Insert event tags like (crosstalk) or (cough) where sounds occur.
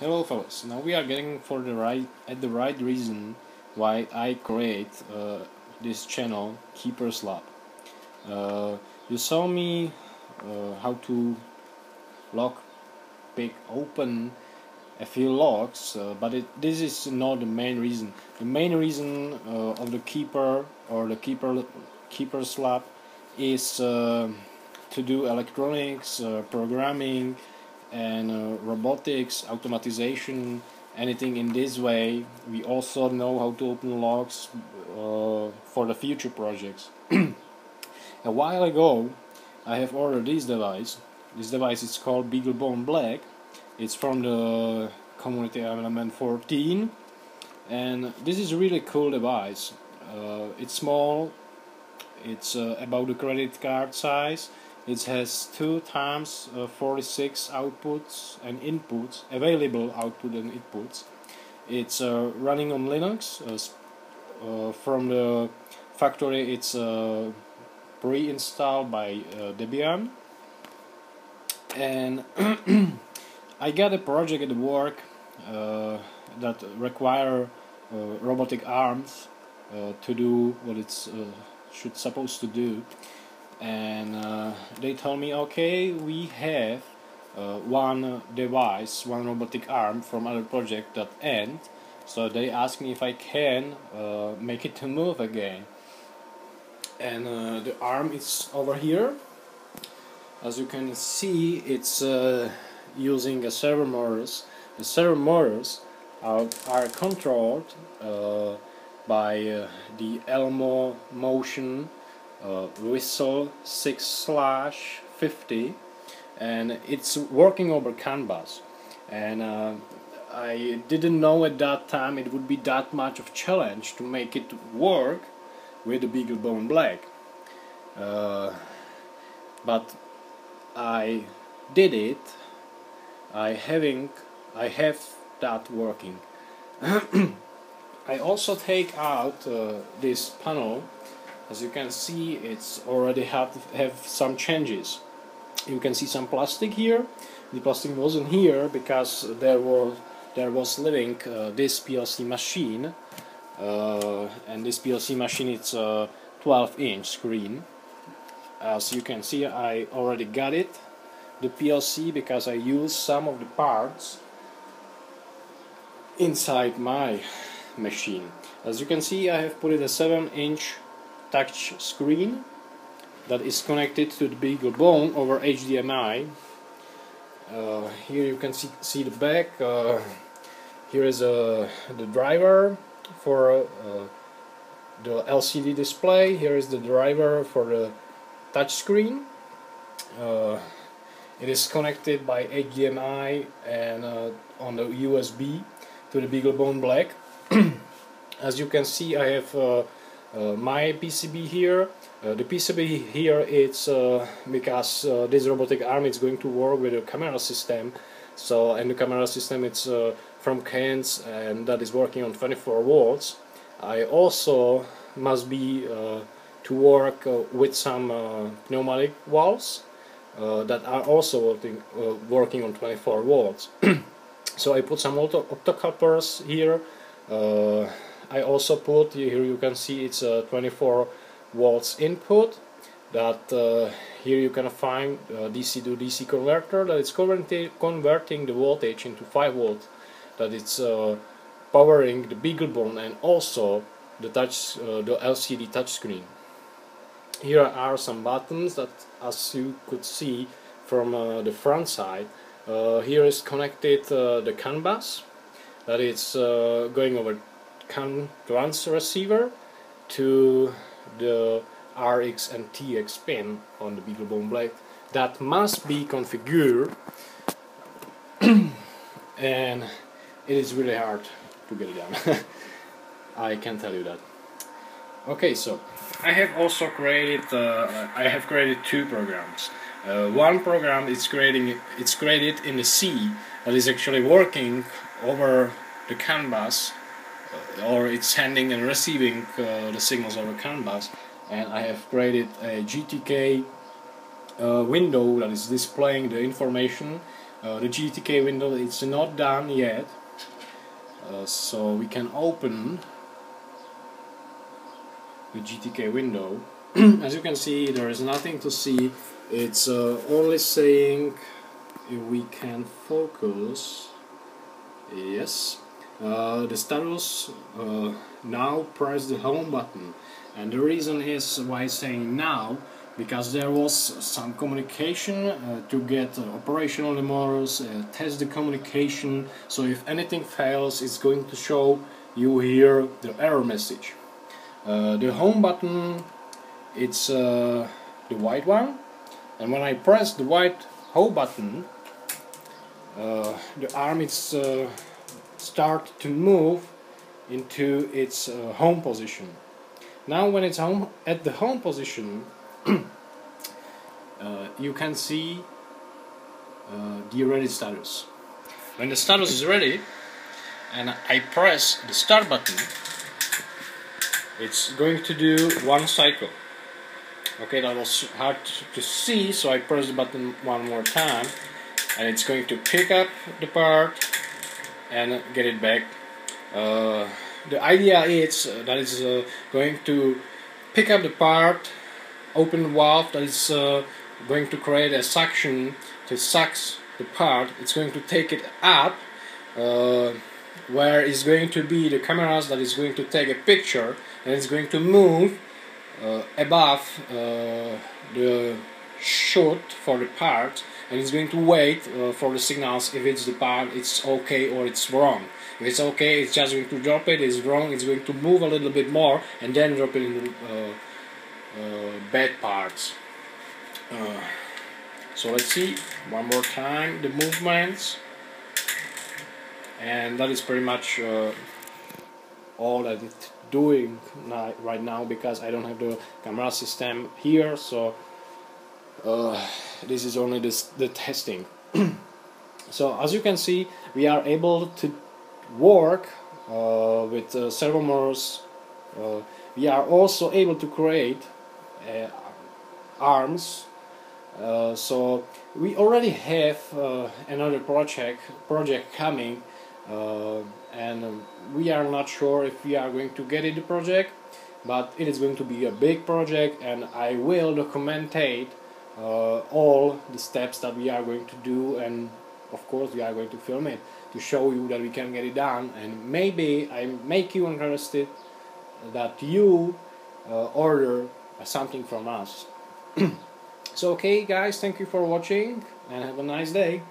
Hello fellas, now we are getting for the right at the right reason why I create uh, this channel Keeper's Lab. Uh, you saw me uh, how to lock pick open a few locks uh, but it, this is not the main reason. The main reason uh, of the keeper or the keeper Keeper's Lab is uh, to do electronics, programming and uh, robotics, automatization, anything in this way. We also know how to open logs uh, for the future projects. (clears throat) a while ago, I have ordered this device. This device is called BeagleBone Black. It's from the community element 14 and this is a really cool device. Uh, it's small, it's uh, about the credit card size it has two times uh, 46 outputs and inputs, available output and inputs. It's uh, running on Linux. Uh, uh from the factory, it's uh, pre-installed by uh, Debian. And (clears throat) I got a project at work that require robotic arms to do what it's should supposed to do and uh, they told me okay we have uh, one device one robotic arm from other project that end so they asked me if I can uh, make it to move again. And uh, the arm is over here. As you can see it's uh, using a servo motors. The servo motors are, are controlled uh, by the Elmo motion uh, whistle 6 slash 50 and it's working over CAN bus. And uh, I didn't know at that time it would be that much of a challenge to make it work with the BeagleBone Black. Uh, but I did it. I having I have that working. (clears throat) I also take out uh, this panel as you can see it's already have, have some changes. You can see some plastic here. The plastic wasn't here because there was there was living uh, this PLC machine uh, and this PLC machine it's a 12 inch screen. As you can see I already got it the PLC because I used some of the parts inside my machine. As you can see I have put it a 7 inch touch screen that is connected to the BeagleBone over HDMI. Uh, here you can see, see the back. Uh, here is uh, the driver for uh, the LCD display. Here is the driver for the touch screen. Uh, it is connected by HDMI and uh, on the USB to the BeagleBone Black. (clears throat) As you can see, I have my PCB here. Uh, the PCB here it's uh, because this robotic arm is going to work with a camera system. So and the camera system it's from Cairns and that is working on 24 volts. I also must be to work with some pneumatic valves uh, that are also working, uh, working on 24 volts. (clears throat) so I put some optocouplers here, uh, I also put here you can see it's a 24 volts input that uh, here you can find DC to DC converter that is converting the voltage into 5 volt that it's uh, powering the BeagleBone and also the touch uh, the LCD touchscreen. Here are some buttons that as you could see from uh, the front side uh, here is connected uh, the CAN bus that is going over CAN receiver to the RX and TX pin on the BeagleBone Black that must be configured. (clears throat) And it is really hard to get it done. (laughs) I can tell you that. Okay so. I have also created uh, I have created two programs. Uh, one program is creating it's created in the C that is actually working over the CAN bus uh, or it's sending and receiving uh, the signals over CAN bus and I have created a GTK uh, window that is displaying the information. Uh, the GTK window it's not done yet. Uh, so we can open the GTK window. (clears throat) As you can see there is nothing to see. It's uh, only saying we can focus. Yes uh, the status uh, now press the home button. And the reason is why saying now because there was some communication uh, to get operational models, uh, test the communication. So if anything fails it's going to show you here the error message. Uh, the home button it's the white one. And when I press the white home button the arm is start to move into its home position. Now when it's home at the home position (clears throat) uh, you can see uh, the ready status. When the status is ready and I press the start button it's going to do one cycle. Okay, that was hard to see so I press the button one more time and it's going to pick up the part and get it back. Uh, the idea is uh, that it's uh, going to pick up the part open valve that is uh, going to create a suction to suck the part it's going to take it up uh, where is going to be the cameras that is going to take a picture and it's going to move uh, above the chute for the part and it's going to wait uh, for the signals. If it's the part it's okay or it's wrong. If it's okay it's just going to drop it. It's wrong it's going to move a little bit more and then drop it in the uh, uh, bad parts. Uh, so let's see. One more time. The movements. And that is pretty much uh, all that it's doing right now because I don't have the camera system here. So uh, this is only this, the testing. (clears throat) So as you can see we are able to work uh, with uh, servo motors uh, we are also able to create uh, arms. Uh, so we already have uh, another project project coming and um, we are not sure if we are going to get it the project but it is going to be a big project and I will documentate all the steps that we are going to do and of course we are going to film it to show you that we can get it done and maybe I make you interested that you uh, order something from us. (clears throat) so okay guys, thank you for watching and have a nice day.